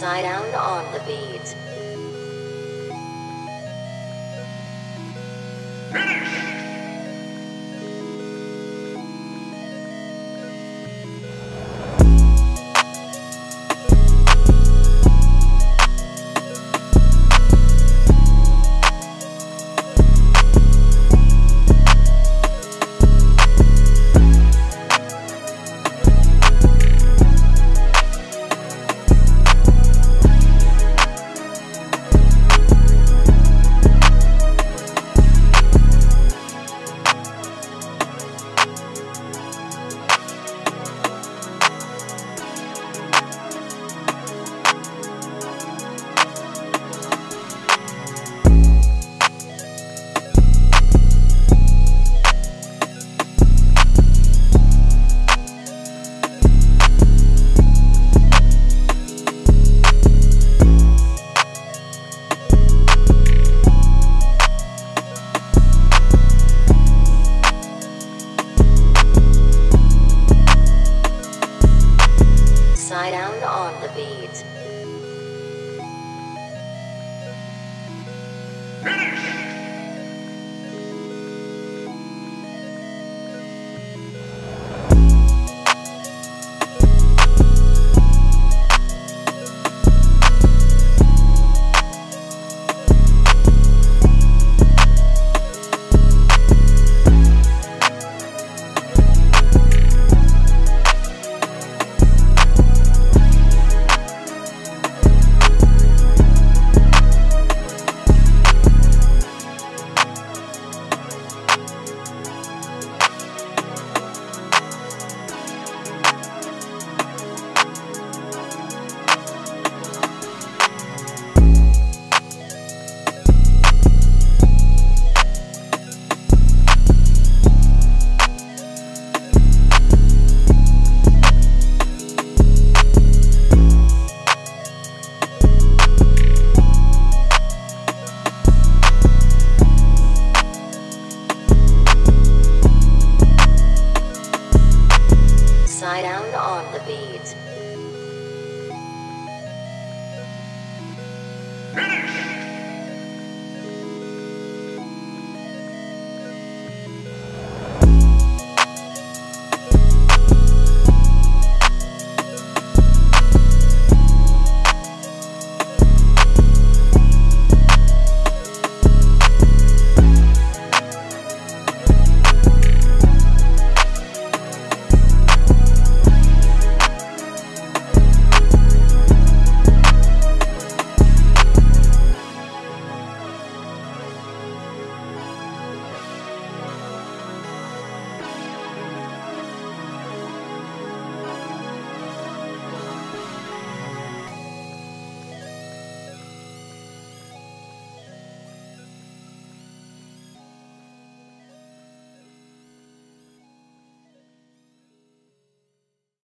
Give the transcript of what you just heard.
Side down on the beat. Down on the beat. Down on the beat.